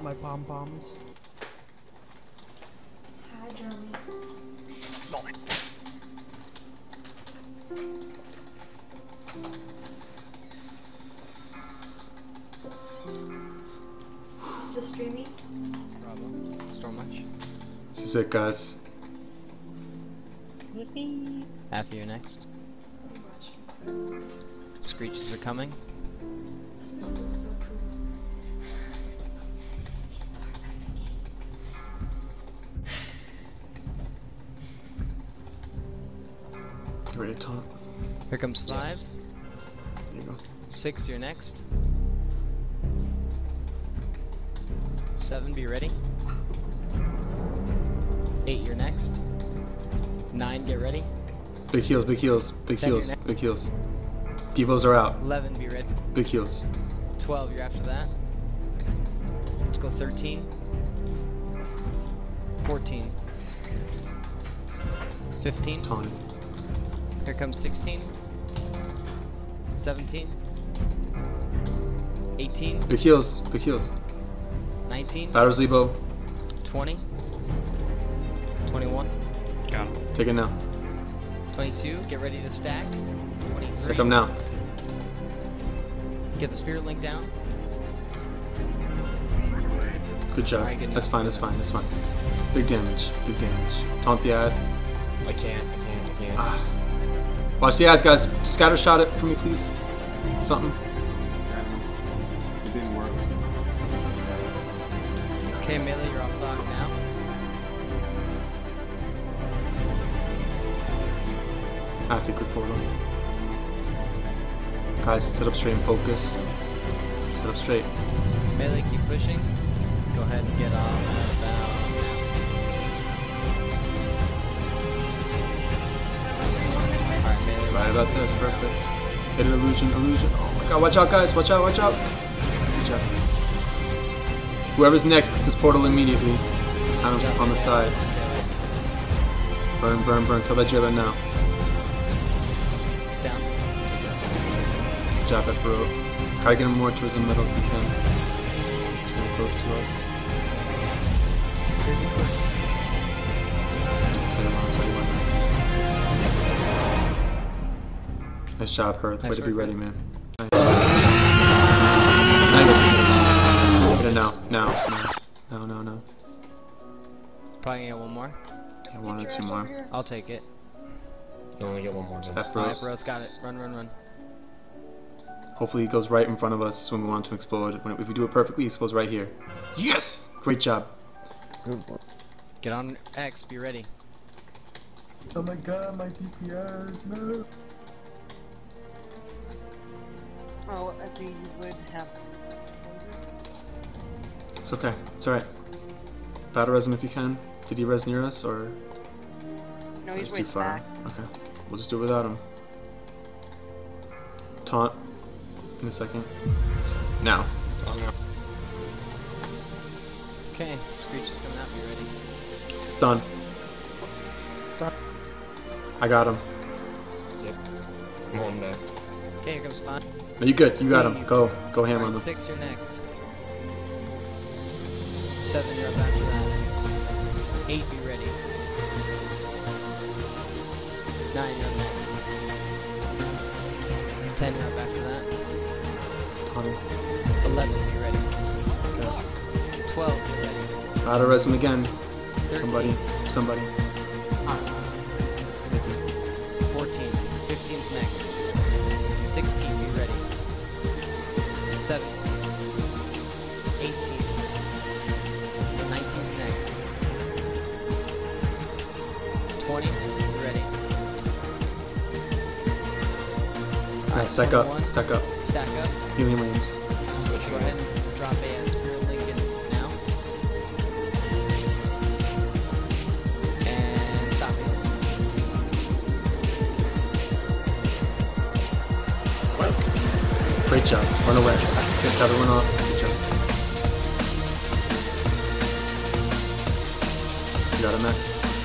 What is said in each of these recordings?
pom poms. Hi, Jeremy. Still streaming? Bravo. Storm much. This is it, guys. After you're next. Screeches are coming. Ready to. Here comes five. There you go. Six, you're next. Seven, be ready. Eight, you're next. Nine, get ready. Big heals, big heals, big Ten, heals, big heals. Devos are out. Eleven, be ready. Big heals. Twelve, you're after that. Let's go thirteen. Fourteen. Fifteen. Here comes 16, 17, 18, Big heals, big heals. 19, Batters Lebo. 20, 21, Got him. Take it now. 22. Get ready to stack. 23. Stick them now. Get the spirit link down. Good job. Alright, good. That's fine, that's fine, that's fine. Big damage, big damage. Taunt the add. I can't, I can't, I can't. Ah. Watch the adds, guys. Scatter shot it for me, please. Something. It didn't work. Okay, melee, you're off lock now. Halfway click portal. Guys, sit up straight and focus. Sit up straight. Melee, keep pushing. Go ahead and get off Right this, perfect. Hit an illusion, illusion. Oh my god, watch out, guys. Watch out, watch out. Good job. Whoever's next, this portal immediately. It's kind of on the side. Burn, burn, burn. Kill that jailer now. It's down. Good job, Efro. Try to get him more towards the middle if you can. He's really close to us. Tell you what, I'll tell you what next. Nice job, Hearth. Way to be ready, man. Nice. Now you guys can hit it. Hit it now. Now. Now. No, no, no. Probably gonna get one more. Yeah, one or two more. I'll take it. You only get one more. Vince. F Alright, bros. bro's got it. Run, run, run. Hopefully it goes right in front of us when we want him to explode. When, if we do it perfectly, it explodes right here. Yes! Great job. Get on X, be ready. Oh my god, my DPS, no. Oh, I think you would have. It? It's okay. It's alright. Battle res him if you can. Did he res near us or No, he's too way far? back. Okay. We'll just do it without him. Taunt in a second. Now. Okay, Screech is coming out, be ready. It's done. Stop. I got him. Yep. I'm on there. Okay, here comes five. No, you good. You got him. Go. Go ham on him. six, you're next. Seven, you're up after that. Eight, be ready. Nine, you're up next. Ten, you're up after that. Him. Eleven, be ready. Twelve, be ready. Battle res him again. Thirteen, Somebody. Somebody. Stack up. 21. Stack up. Stack up. Healing lanes. Go ahead and drop a link in now. And stop it. Great job. Run away. Good job. Run off. Good job. You got him, Max.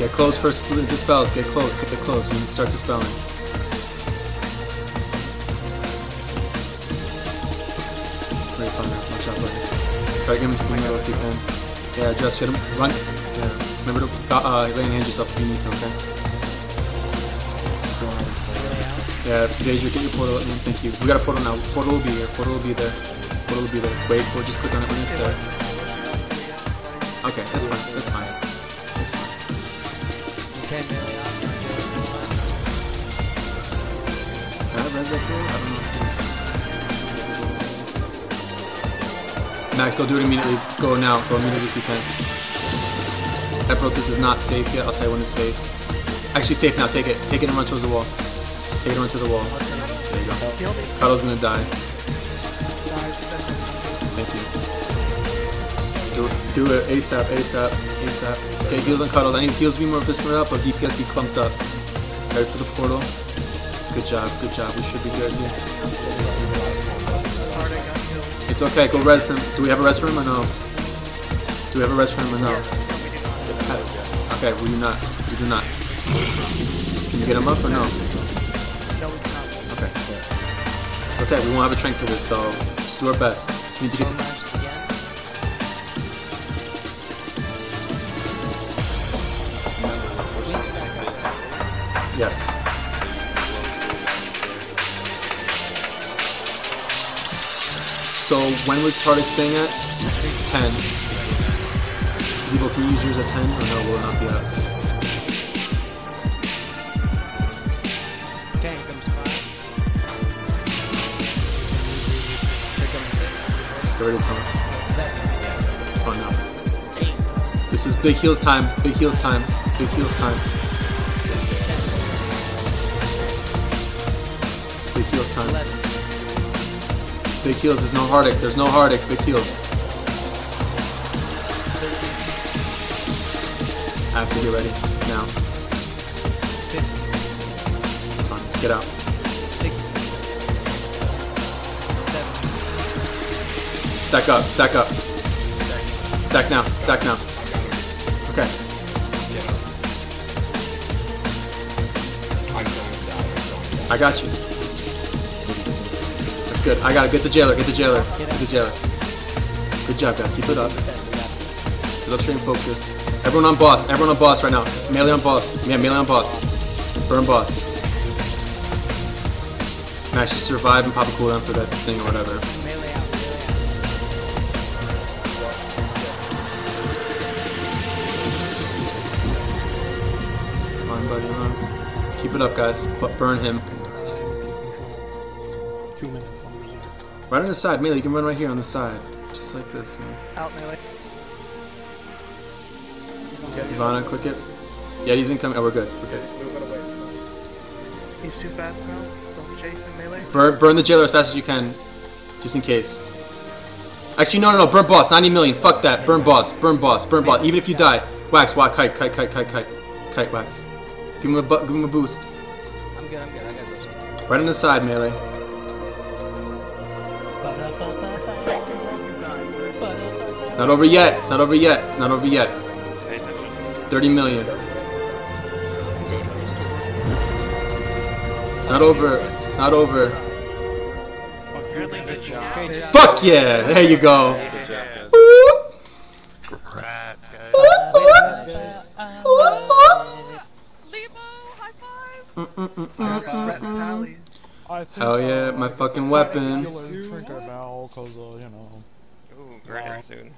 Get close first the spells. Get close. Get close. We need to start dispelling. Great fun. Watch out, buddy. Try to get him to the middle if you can. Yeah, just hit him. Run. Yeah. Remember to uh, uh lay and hand yourself if you need to, okay? Yeah, Deja, get your portal in. Thank you. We got a portal now. Portal will be here. Portal will be there. Portal will be there. Wait for it. Just click on it when it's there. Okay, that's fine. That's fine. That's fine. Max, go do it immediately. Go now. Go immediately if you can. Eprot, this is not safe yet. I'll tell you when it's safe. Actually, safe now. Take it. Take it and run towards the wall. Take it and run to the wall. There you go. Cuddle's gonna die. Thank you. Do it, do it ASAP, ASAP, Okay, heals and Cuddle. I need heals be more whisper up, but DPS be clumped up. Ready for the portal. Good job, good job. We should be good here. It's okay, go res him. Do we have a res for him or no? Do we have a res for him or no? Okay, we do not. We do not. Can you get him up or no? Okay. It's okay, we won't have a trank for this, so just do our best. We need to get Yes. So when was hardest staying at? 10. People can you use yours at 10 or no, will it not be at? Okay, here comes five. Here comes six. Get ready to tell me. Seven. Yeah. Oh no. This is big heals time. Big heals time. Big heals time. Big heals time. Big heals. There's no heartache. There's no heartache. Big heals. I have to get ready now. Come on, get out. Stack up. Stack up. Stack now. Stack now. Okay. I got you. That's good. I got it. Get the jailer. Get the jailer. Get the jailer. Good job, guys. Keep it up. Sit up straight and focus. Everyone on boss. Everyone on boss right now. Melee on boss. Yeah, melee on boss. Burn boss. Max, just survive and pop a cooldown for that thing or whatever. Come on, buddy. On. Keep it up, guys. Burn him. Right on the side. Melee, you can run right here on the side. Just like this, man. Out melee. Ivana, click it. Yeah, he's incoming. Oh, we're good. We're good. He's too fast now. Don't chase him melee. Burn, burn the jailer as fast as you can, just in case. Actually, no, no, no. Burn boss. 90 million. Fuck that. Burn boss. Burn boss. Burn boss. Even if you die, wax, wax, kite, kite, kite, kite, kite, kite, wax. Give him a, bu- give him a boost. I'm good. I'm good. I got this. Right on the side, melee. Not over yet. It's not over yet. Not over yet. 30 million. It's not over. It's not over. Good Great job. job. Fuck yeah! There you go. Congrats, guys. Lebo, high five. Mm, mm, mm, Threat tallies. Hell yeah, my fucking weapon. Ooh, great, dude.